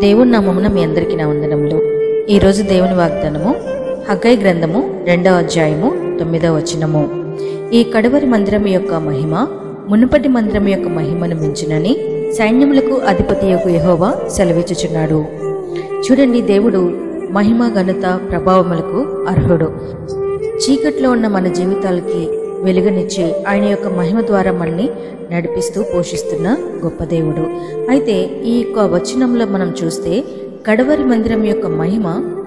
దేవుని నామమున మీ అందరికీ నా వందనములు. ఈరోజు దేవుని వాగ్దానము హగ్గై గ్రంథము రెండవ అధ్యాయము తొమ్మిదవ వచనము. ఈ కడవరి మందిరం యొక్క మహిమ మునుపటి మందిరం యొక్క మహిమను మించినని సైన్యములకు అధిపతి యొక్క యహోవా సెలవిచ్చుచున్నాడు. చూడండి దేవుడు మహిమ ఘనత ప్రభావములకు అర్హుడు. చీకట్లో ఉన్న మన జీవితాలకి వెలుగునిచ్చి ఆయన యొక్క మహిమ ద్వారా మనల్ని నడిపిస్తూ పోషిస్తున్న గొప్ప దేవుడు. అయితే ఈ యొక్క వచనంలో మనం చూస్తే కడవరి మందిరం యొక్క మహిమ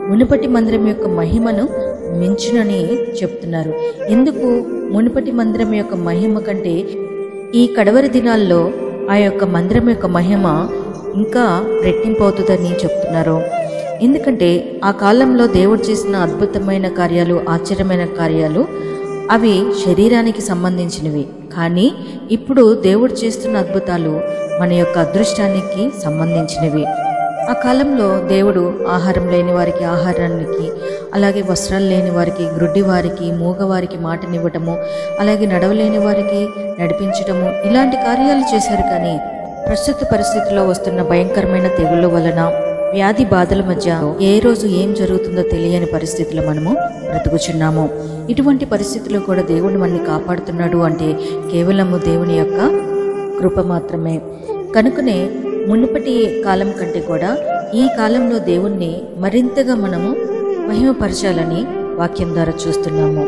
మునుపటి మందిరం యొక్క మహిమను మించునని చెప్తున్నారు. ఎందుకు మునుపటి మందిరం యొక్క మహిమ కంటే ఈ కడవరి దినాల్లో ఆ యొక్క మందిరం యొక్క మహిమ ఇంకా రెట్టింపు అవుతుందని చెప్తున్నారు. ఎందుకంటే ఆ కాలంలో దేవుడు చేసిన అద్భుతమైన కార్యాలు ఆశ్చర్యమైన కార్యాలు అవి శరీరానికి సంబంధించినవి. కానీ ఇప్పుడు దేవుడు చేస్తున్న అద్భుతాలు మన యొక్క అదృష్టానికి సంబంధించినవి. ఆ కాలంలో దేవుడు ఆహారం లేని వారికి ఆహారానికి అలాగే వస్త్రాలు లేని వారికి గ్రుడ్డి వారికి మూగవారికి మాటనివ్వటము అలాగే నడవలేని వారికి నడిపించటము ఇలాంటి కార్యాలు చేశారు కానీ ప్రస్తుత పరిస్థితిలో వస్తున్న భయంకరమైన తెగుళ్ళ వలన వ్యాధి బాధల మధ్య ఏ రోజు ఏం జరుగుతుందో తెలియని పరిస్థితిలో మనము బ్రతుకుచున్నాము. ఇటువంటి పరిస్థితుల్లో కూడా దేవుడు మనల్ని కాపాడుతున్నాడు అంటే కేవలము దేవుని యొక్క కృప మాత్రమే. కనుకనే మునుపటి కాలం కంటే కూడా ఈ కాలంలో దేవుణ్ణి మరింతగా మనము మహిమపరచాలని వాక్యం ద్వారా చూస్తున్నాము.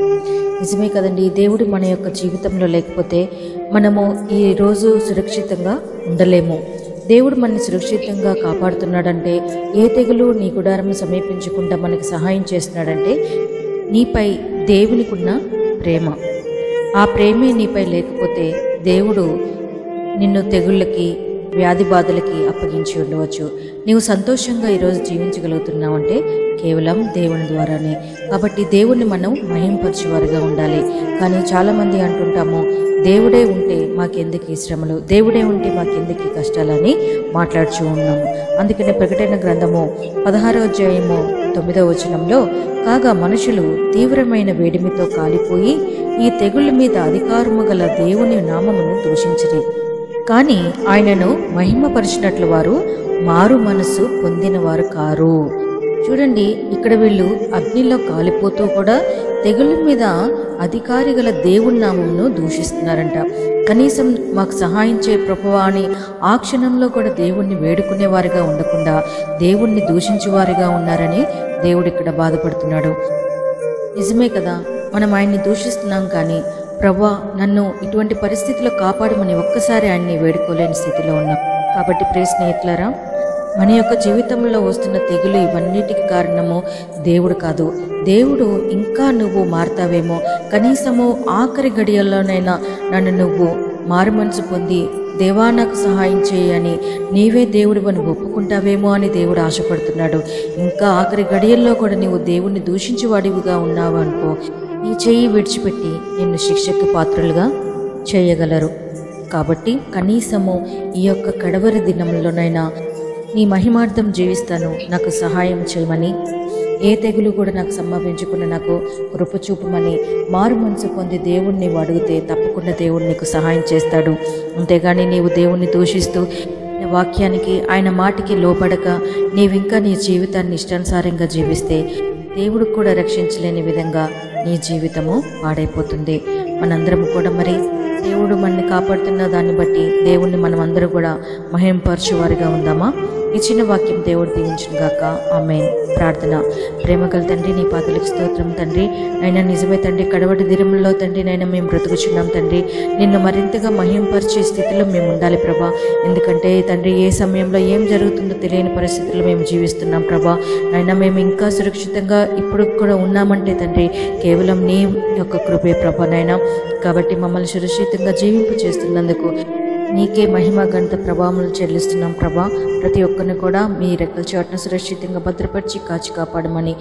నిజమే కదండి దేవుడు మన యొక్క జీవితంలో లేకపోతే మనము ఈ రోజు సురక్షితంగా ఉండలేము. దేవుడు మనని సురక్షితంగా కాపాడుతున్నాడంటే ఏ తెగులు నీ గుడారం సమీపించకుండా మనకి సహాయం చేస్తున్నాడంటే నీపై దేవునికున్న ప్రేమ. ఆ ప్రేమే నీపై లేకపోతే దేవుడు నిన్ను తెగుళ్ళకి వ్యాధి బాధలకి అప్పగించి ఉండవచ్చు. నీవు సంతోషంగా ఈరోజు జీవించగలుగుతున్నావంటే కేవలం దేవుని ద్వారానే. కాబట్టి దేవుణ్ణి మనం మహింపరిచేవారుగా ఉండాలి. కానీ చాలామంది అంటుంటాము దేవుడే ఉంటే మాకెందుకు ఈ శ్రమలు? దేవుడే ఉంటే మాకెందుకు ఈ కష్టాలని మాట్లాడుచూ ఉన్నాము. అందుకనే ప్రకటన గ్రంథము పదహారో అధ్యాయము తొమ్మిదవ వచనంలో కాగా మనుషులు తీవ్రమైన వేడిమితో కాలిపోయి ఈ తెగుళ్ళ మీద అధికారము గల దేవుని నామమును దూషించరి. కానీ ఆయనను మహిమపరిచినట్లు వారు మారు మనసు పొందినవారు కారు. చూడండి ఇక్కడ వీళ్ళు అగ్నిలో కాలిపోతూ కూడా తెగుళ్ళ మీద అధికారి గల దేవుని నామంను దూషిస్తున్నారంట. కనీసం మాకు సహాయం చే ప్రభువా అని ఆ క్షణంలో కూడా దేవుణ్ణి వేడుకునేవారిగా ఉండకుండా దేవుణ్ణి దూషించేవారిగా ఉన్నారని దేవుడు ఇక్కడ బాధపడుతున్నాడు. నిజమే కదా మనం ఆయన్ని దూషిస్తున్నాం కానీ ప్రభా నన్ను ఇటువంటి పరిస్థితిలో కాపాడమని ఒక్కసారి ఆయన్ని వేడుకోలేని స్థితిలో ఉన్నాం. కాబట్టి ప్రే స్నేహితులారా మన యొక్క జీవితంలో వస్తున్న తెగులు ఇవన్నిటికి కారణము దేవుడు కాదు. దేవుడు ఇంకా నువ్వు మారతావేమో. కనీసము ఆఖరి గడియల్లోనైనా నన్ను నువ్వు మారు మనసు పొంది దేవా నాకు సహాయం చేయని నీవే దేవుడు అని ఒప్పుకుంటావేమో అని దేవుడు ఆశపడుతున్నాడు. ఇంకా ఆఖరి గడియల్లో కూడా నీవు దేవుణ్ణి దూషించేవాడివిగా ఉన్నావు అనుకో నీ చెయ్యి విడిచిపెట్టి నిన్ను శిక్షకు పాత్రలుగా చేయగలరు. కాబట్టి కనీసము ఈ యొక్క కడవరి దినంలోనైనా నీ మహిమార్థం జీవిస్తాను. నాకు సహాయం చేయమని. ఏ తెగులు కూడా నాకు సంభవించకుండా నాకు కృపచూపమని. మారు మనసు పొంది దేవుణ్ణి నీవు అడిగితే తప్పకుండా దేవుడు నీకు సహాయం చేస్తాడు. అంతేగాని నీవు దేవుణ్ణి దూషిస్తూ వాక్యానికి ఆయన మాటికి లోపడక నీవింకా నీ జీవితాన్ని ఇష్టానుసారంగా జీవిస్తే దేవుడు కూడా రక్షించలేని విధంగా నీ జీవితము పాడైపోతుంది. మనందరం కూడా మరి దేవుడు మనల్ని కాపాడుతున్న దాన్ని బట్టి దేవుణ్ణి మనం అందరూ కూడా మహింపరచువారిగా ఉందామా? ఇచ్చిన వాక్యం దేవుడు దీవించిన గాక. ఆమె ప్రార్థన. ప్రేమగల తండ్రి నీ పాదలకు స్తోత్రం తండ్రి. నైనా నిజమే తండ్రి కడవటి దినముల్లో తండ్రి నైనా మేము బ్రతుకుచున్నాం తండ్రి. నిన్ను మరింతగా మహింపరిచే స్థితిలో మేము ఉండాలి ప్రభా. ఎందుకంటే తండ్రి ఏ సమయంలో ఏం జరుగుతుందో తెలియని పరిస్థితుల్లో మేము జీవిస్తున్నాం ప్రభా. అయినా మేము ఇంకా సురక్షితంగా ఇప్పుడు కూడా ఉన్నామంటే తండ్రి కేవలం నీ యొక్క కృపే ప్రభా నైనా. కాబట్టి మమ్మల్ని సురక్షితంగా జీవింపు చేస్తున్నందుకు నీకే మహిమ గణిత ప్రభావములు చెల్లిస్తున్నాం ప్రభా. ప్రతి ఒక్కరిని కూడా మీ రెక్కల చాటును సురక్షితంగా భద్రపరిచి కాచి కాపాడమని.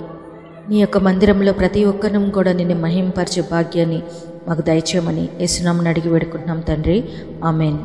నీ యొక్క మందిరంలో ప్రతి ఒక్కరిని కూడా నిన్ను మహింపరిచే భాగ్యాన్ని మాకు దయచేయమని యేసునామని అడిగి వేడుకుంటున్నాం తండ్రి. ఆమెన్.